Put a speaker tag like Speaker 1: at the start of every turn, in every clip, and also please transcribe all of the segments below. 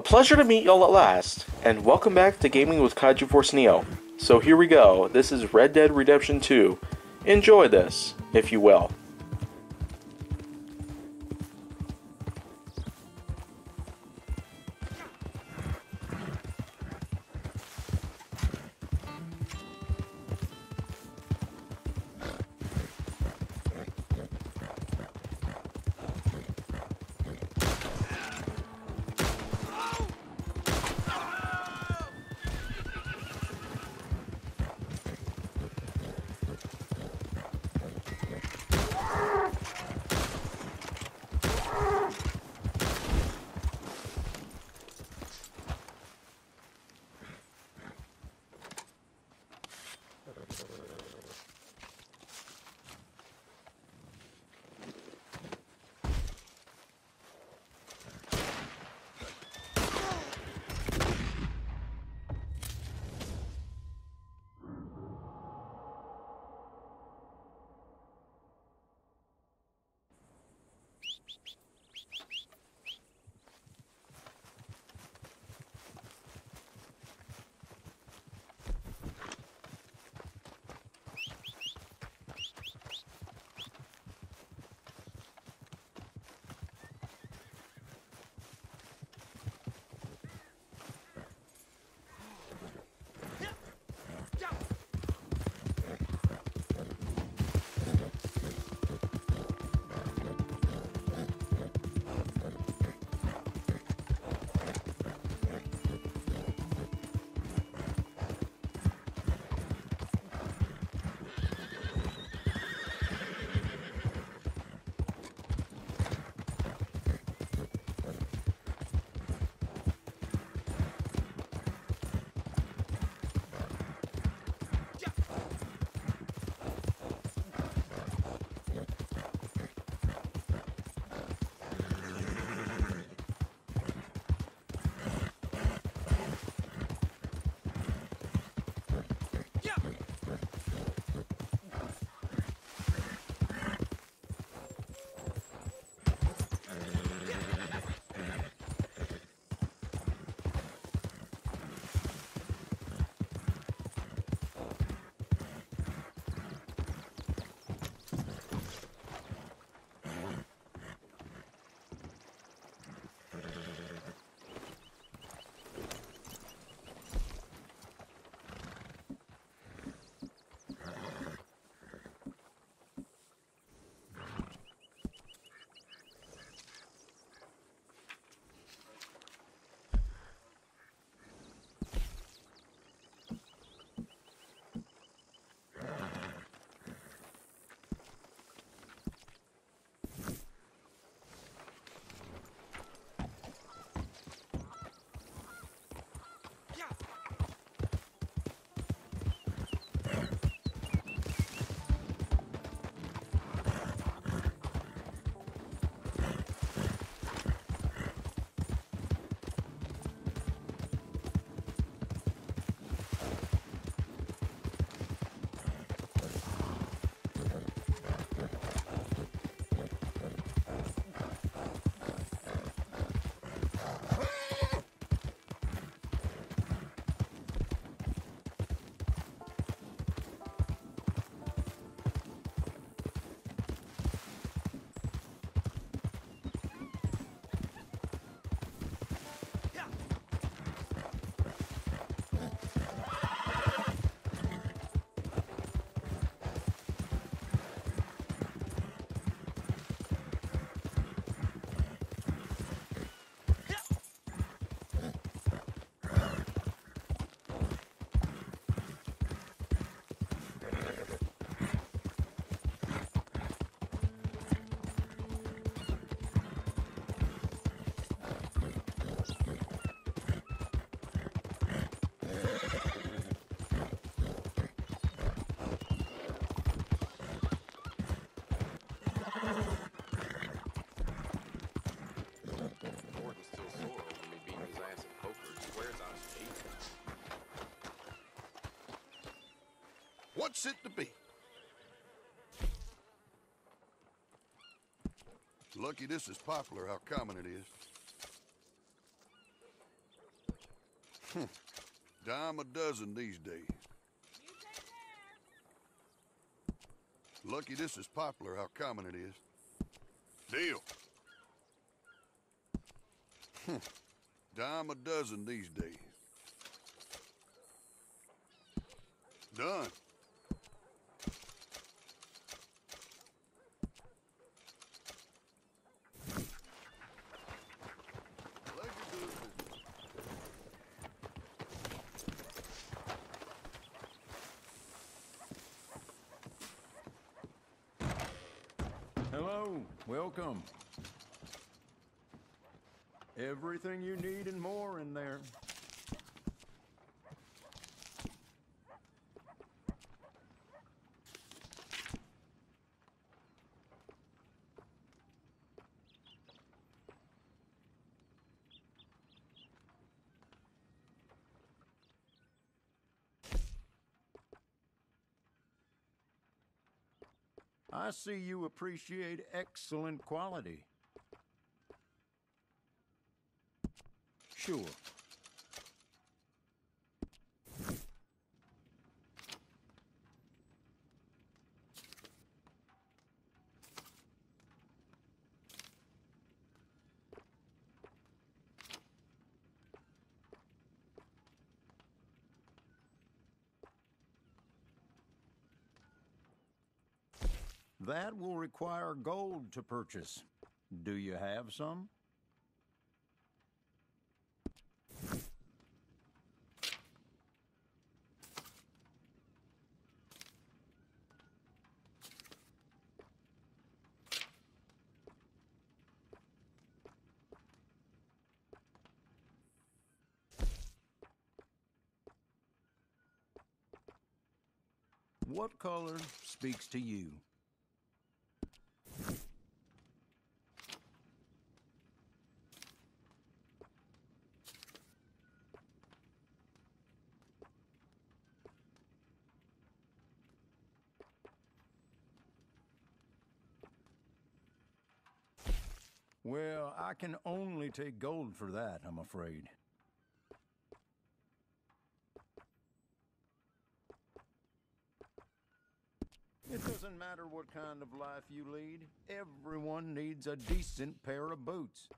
Speaker 1: A pleasure to meet y'all at last, and welcome back to Gaming with Kaiju Force Neo. So here we go. This is Red Dead Redemption 2. Enjoy this, if you will.
Speaker 2: What's it to be? Lucky this is popular, how common it is. Hmm. Dime a dozen these days. Lucky this is popular, how common it is. Deal. Hmm. Dime a dozen these days. Done.
Speaker 3: Welcome. Everything you need and more in there. I see you appreciate excellent quality. Sure. That will require gold to purchase. Do you have some? What color speaks to you? Well, I can only take gold for that, I'm afraid. It doesn't matter what kind of life you lead. Everyone needs a decent pair of boots.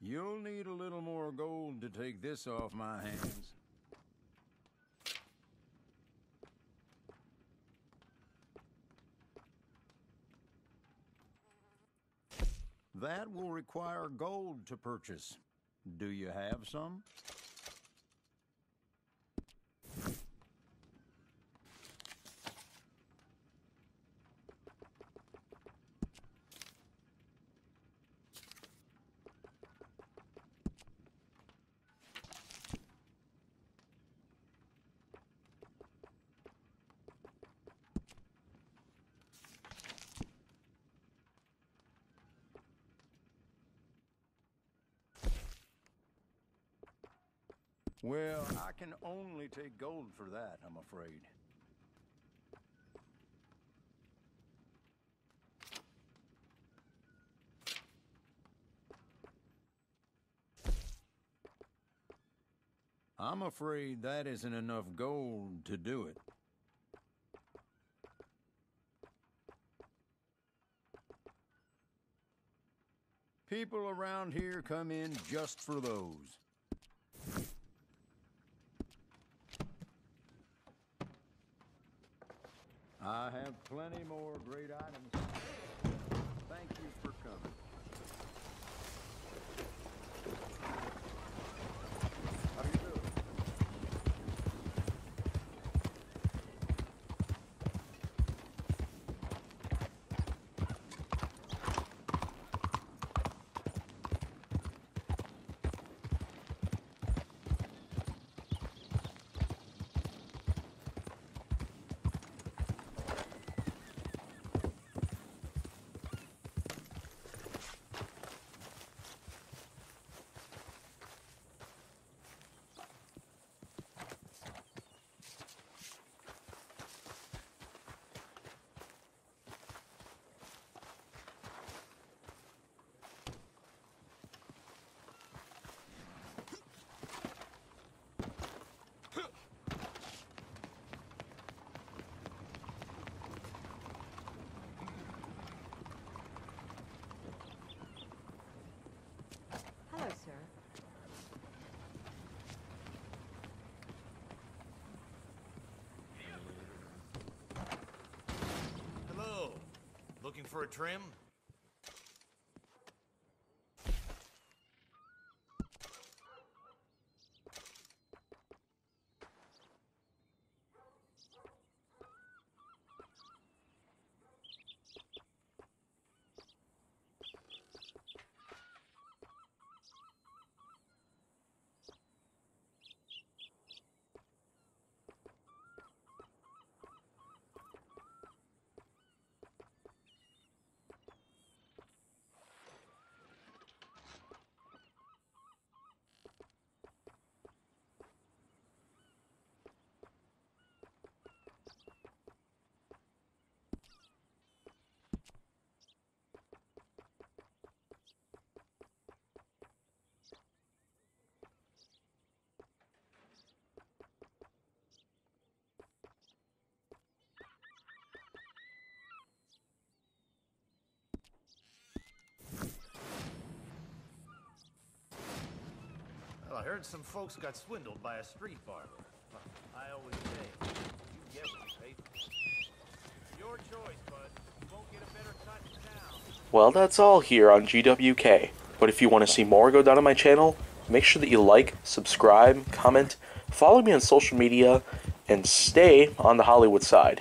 Speaker 3: You'll need a little more gold to take this off my hands. That will require gold to purchase. Do you have some? Well, I can only take gold for that, I'm afraid. I'm afraid that isn't enough gold to do it. People around here come in just for those. I have plenty more great items. Thank you for coming.
Speaker 4: Looking for a trim? Heard some folks got swindled by a street barber. I always say, you get what you pay for. Your choice, bud. You won't get a better cut in town.
Speaker 1: Well, that's all here on GWK. But if you want to see more go down on my channel, make sure that you like, subscribe, comment, follow me on social media, and stay on the Hollywood side.